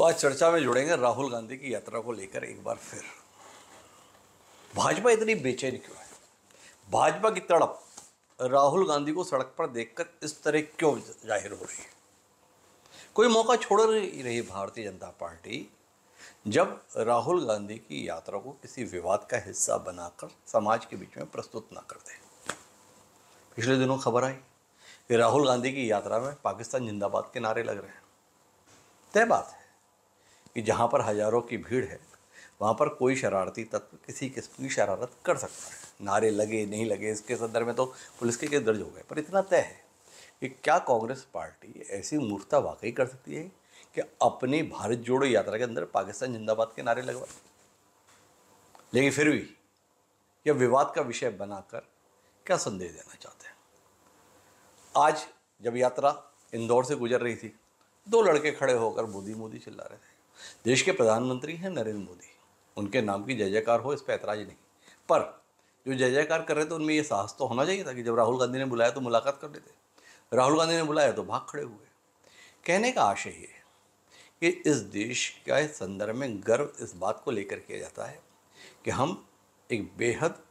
तो आज चर्चा में जुड़ेंगे राहुल गांधी की यात्रा को लेकर एक बार फिर। भाजपा इतनी बेचैन क्यों है? भाजपा की तड़प राहुल गांधी को सड़क पर देखकर इस तरह क्यों ज़ाहिर हो रही है? कोई मौका छोड़ नहीं रही भारतीय जनता पार्टी जब राहुल गांधी की यात्रा को किसी विवाद का हिस्सा बनाकर समाज के बीच में प्रस्तुत ना कर दे। पिछले दिनों खबर आई कि राहुल गांधी की यात्रा में पाकिस्तान जिंदाबाद के नारे लग रहे हैं। तय बात है कि जहाँ पर हज़ारों की भीड़ है, वहाँ पर कोई शरारती तत्व किसी किस्म की शरारत कर सकता है। नारे लगे, नहीं लगे, इसके संदर्भ में तो पुलिस के केस दर्ज हो गए। पर इतना तय है कि क्या कांग्रेस पार्टी ऐसी मूर्खता वाकई कर सकती है कि अपनी भारत जोड़ो यात्रा के अंदर पाकिस्तान जिंदाबाद के नारे लगवाए? लेकिन फिर भी, यह विवाद का विषय बनाकर क्या संदेश देना चाहते हैं? आज जब यात्रा इंदौर से गुजर रही थी, दो लड़के खड़े होकर मोदी मोदी चिल्ला रहे थे। देश के प्रधानमंत्री हैं नरेंद्र मोदी। उनके नाम की जय जयकार हो, इस पर ऐतराज नहीं। पर जो जय जयकार कर रहे थे, उनमें ये साहस तो होना चाहिए था कि जब राहुल गांधी ने बुलाया तो मुलाकात कर लेते। राहुल गांधी ने बुलाया तो भाग खड़े हुए। कहने का आशय ये कि इस देश के संदर्भ में गर्व इस बात को लेकर किया जाता है कि हम एक बेहद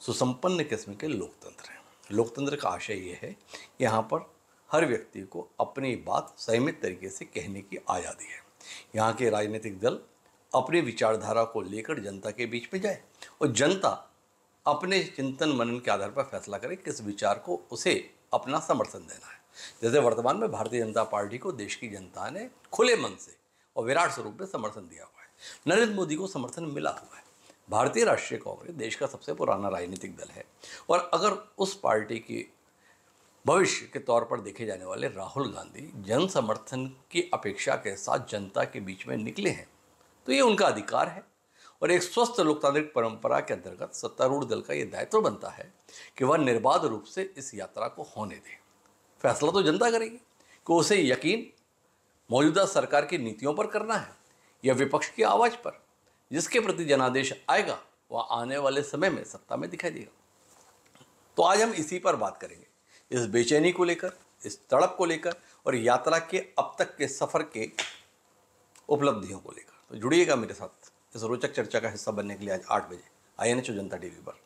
सुसंपन्न किस्म के लोकतंत्र हैं। लोकतंत्र का आशय ये है कि यहाँ पर हर व्यक्ति को अपनी बात संयमित तरीके से कहने की आज़ादी है। यहाँ के राजनीतिक दल अपनी विचारधारा को लेकर जनता के बीच में जाए और जनता अपने चिंतन मनन के आधार पर फैसला करे किस विचार को उसे अपना समर्थन देना है। जैसे वर्तमान में भारतीय जनता पार्टी को देश की जनता ने खुले मन से और विराट स्वरूप में समर्थन दिया हुआ है। नरेंद्र मोदी को समर्थन मिला हुआ है। भारतीय राष्ट्रीय कांग्रेस देश का सबसे पुराना राजनीतिक दल है। और अगर उस पार्टी की भविष्य के तौर पर देखे जाने वाले राहुल गांधी जन समर्थन की अपेक्षा के साथ जनता के बीच में निकले हैं। तो ये उनका अधिकार है और एक स्वस्थ लोकतांत्रिक परंपरा के अंतर्गत सत्तारूढ़ दल का ये दायित्व बनता है कि वह निर्बाध रूप से इस यात्रा को होने दे। फैसला तो जनता करेगी कि उसे यकीन मौजूदा सरकार की नीतियों पर करना है या विपक्ष की आवाज़ पर, जिसके प्रति जनादेश आएगा, वह आने वाले समय में सत्ता में दिखाई देगा। तो आज हम इसी पर बात करेंगे। इस बेचैनी को लेकर, इस तड़प को लेकर और यात्रा के अब तक के सफ़र के उपलब्धियों को लेकर। तो जुड़िएगा मेरे साथ इस रोचक चर्चा का हिस्सा बनने के लिए आज आठ बजे। I N H Janta TV पर।